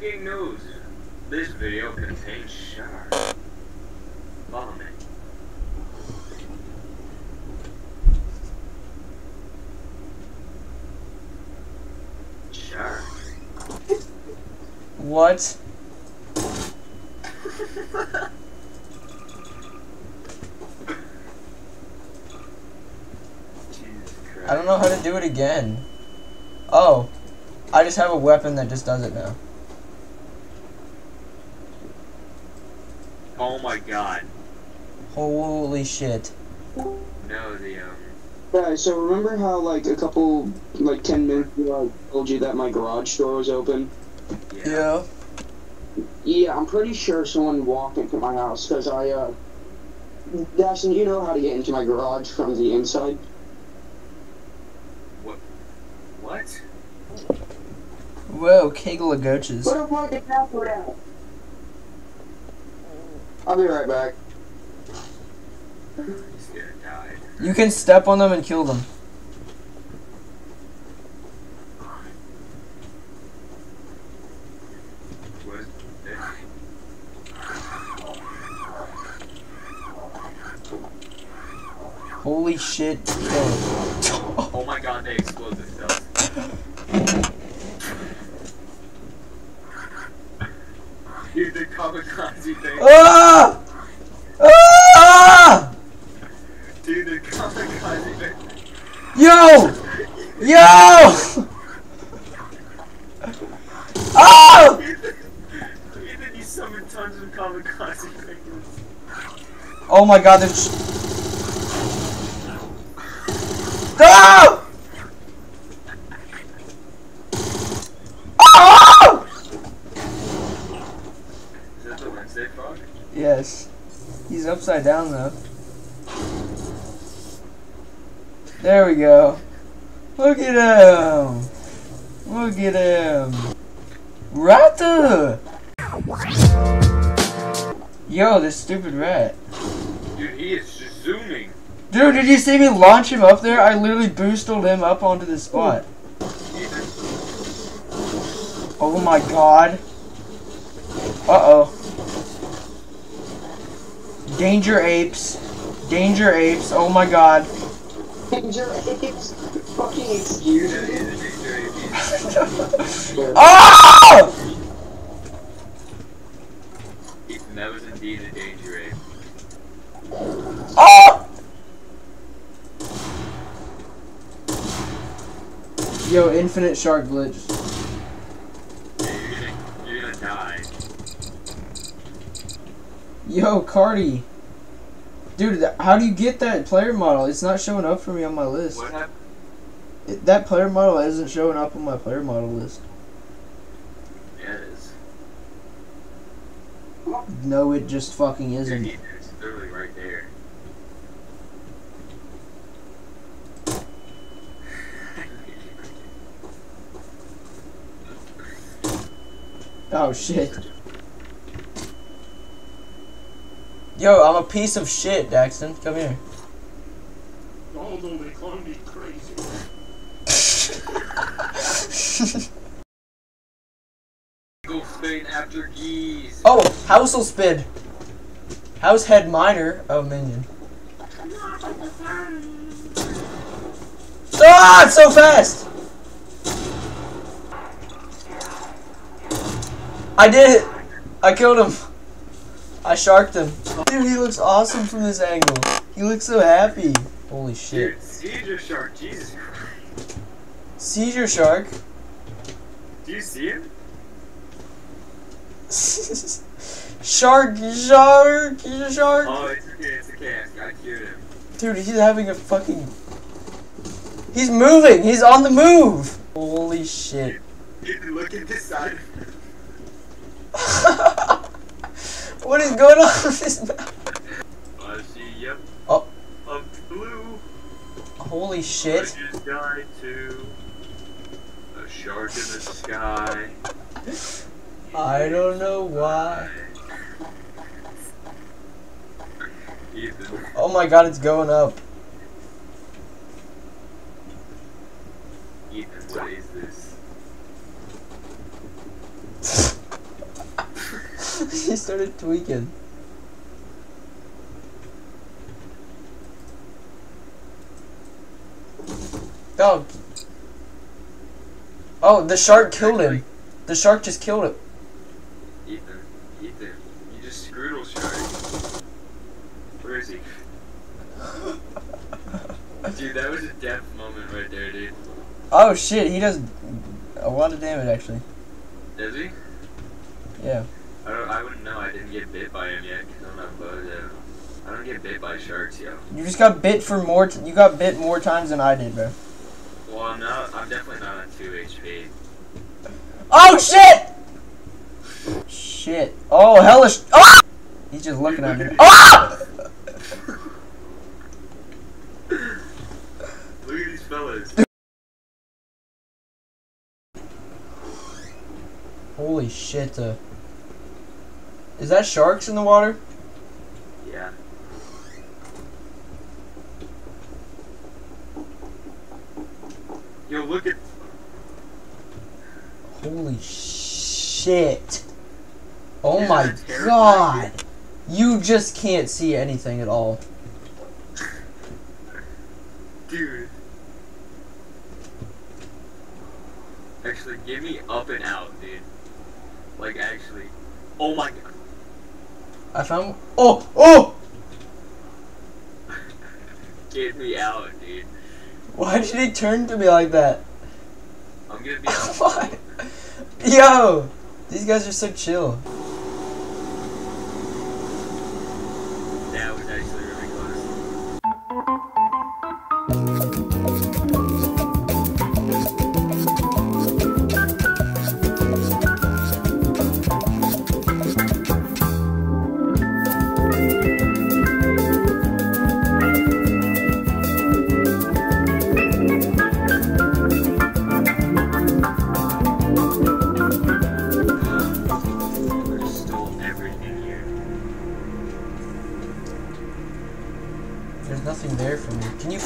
Breaking news. This video contains sharks. Follow me. Shark. What? I don't know how to do it again. Oh. I just have a weapon that just does it now. Oh my god. Holy shit. No, the um. Yeah, so remember how like a couple like ten minutes ago I told you that my garage door was open? Yeah. Yeah. Yeah, I'm pretty sure someone walked into my house because I uh Dawson, you know how to get into my garage from the inside? What? What? Whoa, kegel of goaches. Put a fucking password out. I'll be right back. He's gonna die. You can step on them and kill them. Holy shit. Oh. Oh my god, they explode themselves. Dude, the kamikaze thing. Ah! Ah! Dude, the kamikaze thing. Yo! Yo! Oh! Ethan, you summoned tons of kamikaze things. Oh my god, there's. No! Oh! Yes. He's upside down though. There we go. Look at him. Look at him. Rata! Yo, this stupid rat. Dude, he is just zooming. Dude, did you see me launch him up there? I literally boosted him up onto the spot. Ethan, Oh my god. Uh-oh. Danger apes. Danger apes. Oh my god. Danger apes. Fucking excuse know, me. Ah! he's a danger ape. oh! That was indeed a danger ape. Oh! Yo, infinite shark glitch. You're gonna, die. Yo, Cardi. Dude, how do you get that player model? It's not showing up for me on my list. What happened? It, that player model isn't showing up on my player model list. Yeah, it is. No, it just fucking isn't. Ethan, it's literally right there. Oh shit. Yo, I'm a piece of shit, Daxton. Come here. Although they call me crazy. Go Spain after geese. oh, house will spin. House head miner. Oh, minion. Ah, it's so fast! I did it! I killed him. I sharked him. Dude, he looks awesome from this angle. He looks so happy. Holy shit. Dude, Seizure Shark, Jesus Christ. Seizure shark. Do you see him? shark, shark, shark. Oh, it's okay, it's okay. I cured him. Dude, he's having a fucking. He's moving. He's on the move. Holy shit. Ethan, look at this side. what is going on with this map? I see, yep. Oh. Up blue. Holy shit. I just died to a shark in the sky. I don't know why. Ethan. Oh my god, it's going up. Ethan, what is this? he started tweaking. Oh. Oh, the shark killed him. The shark just killed him. Ethan, Ethan, you just screwed old shark. Where is he? dude, that was a death moment right there, dude. Oh shit, he does a lot of damage actually. Does he? Yeah. I wouldn't know. I didn't get bit by him yet. Cause I'm not Bozo. I don't get bit by sharks, yo. You just got bit for more. T- you got bit more times than I did, bro. Well, I'm not. I'm definitely not on two HP. Oh shit! Shit. Oh hellish. Oh! He's just looking at me. Oh! Look at these fellas. Holy shit. Uh, is that sharks in the water? Yeah. Yo, look at. Holy shit. Oh Isn't my god. You just can't see anything at all. Dude. Actually, give me up and out, dude. Like, actually. Oh my god. I found. Oh! Oh! Get me out, dude. Why did he turn to me like that? I'm gonna be. What? Yo! These guys are so chill. That was actually really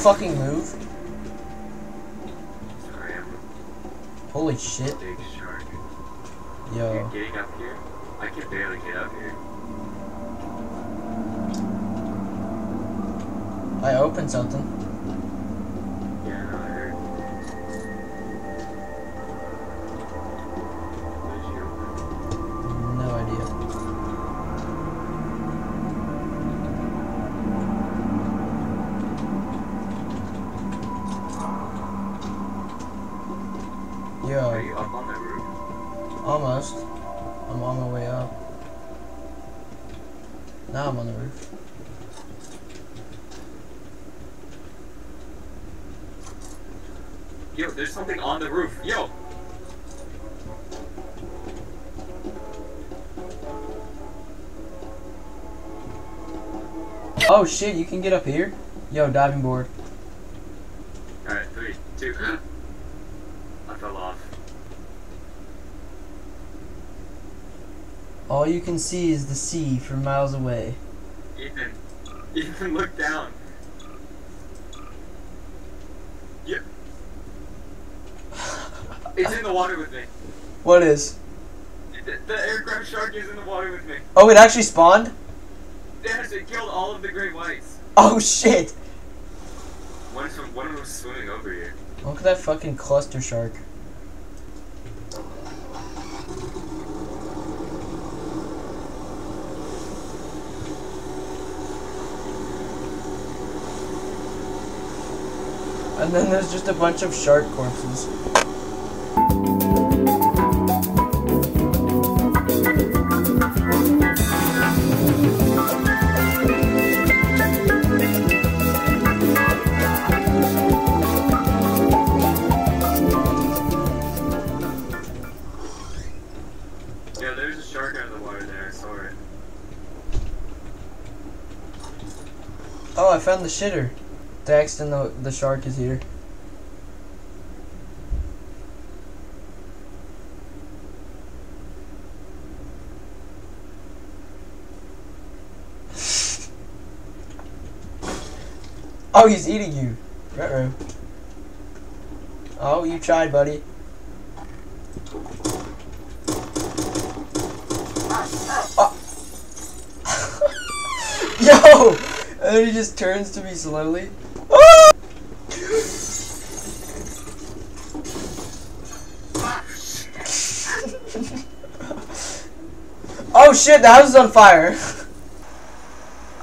fucking move? Holy shit. Yo. Getting up here? I can barely get up here. I opened something. Are Yo, you up on the roof? almost. I'm on my way up. Now I'm on the roof. Yo, there's something on the roof. Yo! Oh shit, you can get up here? Yo, diving board. All you can see is the sea from miles away. Ethan. Ethan, look down. Yep. It's in the water with me. What is? The, the aircraft shark is in the water with me. Oh, it actually spawned? Yes, it killed all of the great whites. Oh shit! One, from, one of them was swimming over here. Look at that fucking cluster shark. And then there's just a bunch of shark corpses. Yeah, there's a shark out of the water there. I saw it. Oh, I found the shitter. Daxton, the, the shark is here. oh, he's eating you. Retro. Oh, you tried, buddy. Yo! And he just turns to me slowly. Shit, the house is on fire.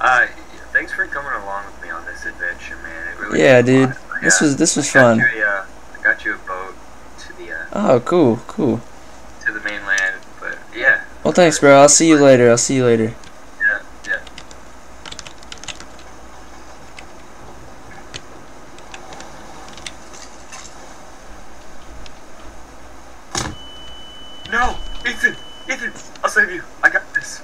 Uh, thanks for coming along with me on this adventure, man. It really Yeah, meant dude. lot. This Yeah. was this was I fun. you a, uh, I got you a boat to the uh, Oh, cool, cool. to the mainland, but yeah, Well, thanks, bro. I'll see you later. I'll see you later. yeah, yeah. No, Ethan, Ethan, I'll save you. I got this.